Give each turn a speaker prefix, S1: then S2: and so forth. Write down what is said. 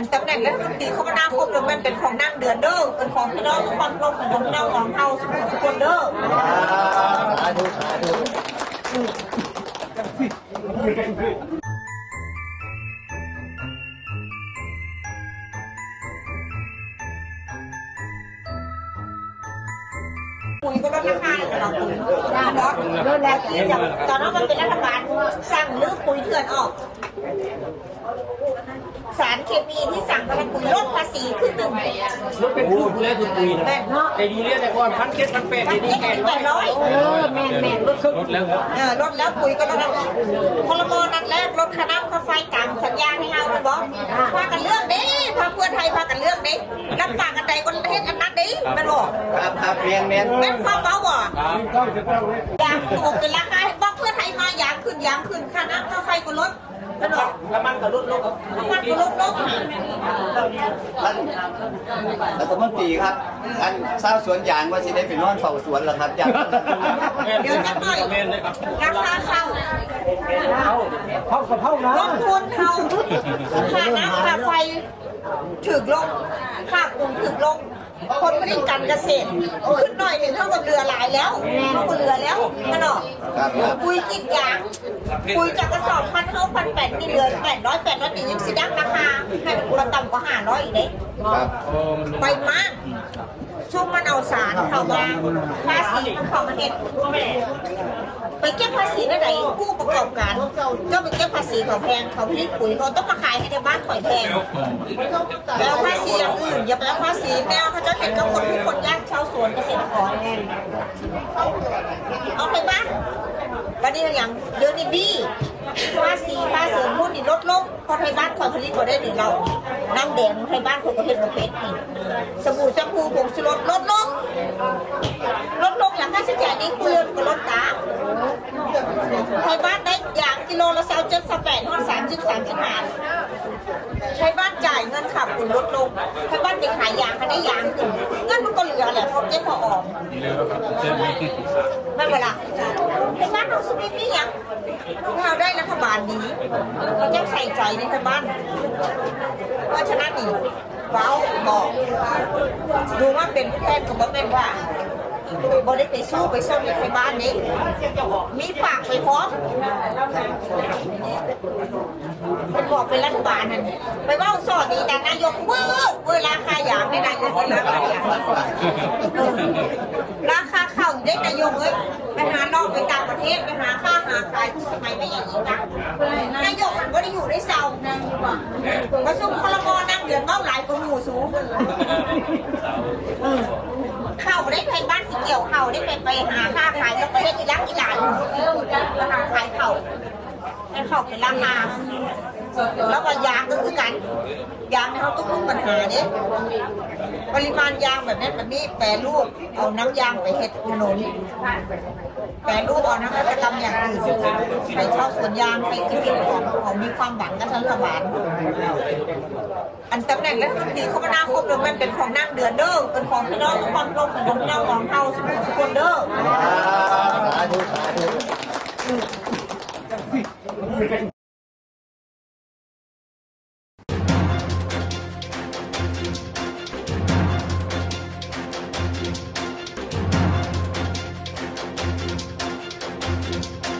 S1: ันตำแหน่งรัฐมนตรีคมน่าคมมันเป็นของนั่งเดือนเด้อเป็นของพี่น้องความร่วมของน้องของเฮาสุขุมสุขเด้อ ปุ๋ยก็ลดราคาเลยเรอปุ๋ยลดลดแล้วที่จะตอนนั้นมันเป็นรัฐบาลสั่งลือปุ๋ยเถื่อนออก สารเคมีที่สั่งมาเป็นปุ๋ยลดภาษีขึ้นหนึ่ง
S2: รถเป็นพูดแล้วคือปุยนะ
S1: แม่นเนาะ
S2: แต่ดีเรียกแต่ก่อนพันเจ็ดพันแปด
S1: มัน
S2: เดี๋ยวนี้แป
S1: เป็
S2: ด
S1: น
S2: ร้
S1: แป
S2: อย
S1: เออแม่นแม่นลด
S2: รถแล้ว
S1: เออลดแล้วปุ๋ยก็ลดแล้วพลเมืองนัดแรกลดค่าน้ำค่าไฟตามสัญญาให้เราเลยบอกพากันเลือกเด้พาเพื่อไทยพากันเลือกเด้รับปาก เฮ็ดอันนั้นเด้แม่นบอก
S3: ครับครับเมียนเมียน
S1: แม่นความเบาบ่
S2: ครับ
S1: ยางถูกเป็นราคาให้บอกเพื่อไทยมายางขึ้นยางขึ้นค่าน้ำค่าไฟก็ลดแม่นบอก
S2: น้ำมันก็ลดลง
S1: น้ำมันก็ลดลง
S3: ท่านรัฐมนตรีครับท่านเศร้าวสวนยางว่าสิได้ไปนอนเฝ้าสวนแล้วครับอยาก
S1: เดี๋ยวจะหน่อย
S2: เมนเลยครับ
S1: ราคาเข้า
S2: เข้ากับเข้านะ
S1: ลงทุนเขาค่าน้ำค่าไฟถึกลงค่าปุ่มถึกลง คนผลิตการเกษตรขึ้นหน่อยหนึ่งเท่ากับเรือหลายแล้วเท่ากับเรือแล้วมันออก
S3: ครับครับ
S1: ปุ๋ยกินยางปุ๋ยจากกระสอบพันเท่าพันแปดมีเหลือแปดร้อยแปดร้อยตียังสิดังราคาให้มันต่ำกว่าห้าร้อยอีกเด้
S3: ครับ
S1: ไปมากช่วงมันเอาสารเข้ามาภาษีมันเข้ามาเห็ดไปเก็บภาษีได้ไหนผู้ประกอบการก็ไปเก็บภาษีเขาแพงเขาผลิตปุ๋ยเขาต้องมาขายให้ในบ้านข่อยแพงแล้วภาษีอย่างอื่นอย่าไปเอาภาษีแน เขาเห็นกับคนทุกคนยากชาวสวนเกษตรกรเอาไปบ้างวันนี้อย่างเดือนนี้ดีภาษีภาษีพูดนี่ลดลงเพราะไทยบ้านข่อยผลิตบ่ได้หนึ่งเราน้ำแดงไทยบ้านข่อยก็เห็นประเภทนี่สบู่แชมพูผงชูรสลดลงลดลงอย่างค่าใช้จ่ายนี้เกลือนก็ลดตามไทยบ้านได้อย่างกิโลละสาวเจ็ดสแปดทอดสามสิบสามสิบห้า ไทยบ้านจ่ายเงินขับคุณลดลงไทยบ้านไปขายยางเขาได้ยางขึ้นเงินมันก็เหลือแหละพอเก็บพอออกไม่เวลาในบ้านเราสุดนี่ยังเราได้รัฐบาลดีเราจะใส่ใจในทางบ้านเพราะฉะนั้นนี่เราบอกดูว่าเป็นผู้แทนกับว่าเป็นว่าบริไปสู้ไปซ่อมในบ้านนี้ มีปากไปพร้อม เป็นรัฐบาลนั่นไปว่าสอนนี่แต่นายกเมื่อเวลาค่าอย่างในนายกเวลาค่าอย่างราคาข้าวได้นายกเอ้ยไปหานอกไปต่างประเทศไปหาค่าหาขายผู้สมัยไม่อย่างนี้นะนายกมันก็ได้อยู่ได้เศร้านะประชุมคลมอนั่งเดือนเมาหลายกว่าหมู่สูงเข้าวได้ไปบ้านสีเกี่ยวข้าวได้ไปไปหาค่าขายกับประเทศอิรักอิหร่านราคาขายข้าว ให้ข้าวเป็นราคาแล้วก็ยางก็คือกันยางเนี่ยเขาต้องรู้ปัญหาเนี่ยปริมาณยางแบบนี้แบบนี้แปรรูปเอาน้ำยางไปเห็ดถนนแปรรูปเอาน้ำไปทำอย่างอื่นใครชอบสวนยางใครกินของของมีความหวังกันทั้งรัฐบาลอันตำแหน่งรัฐมนตรีคมนาคมเนี่ยมันเป็นของนั่งเดือนเด้อเป็นของพี่น้องความร่วมของพี่น้องของเฮาสุขสุขคนเด้อ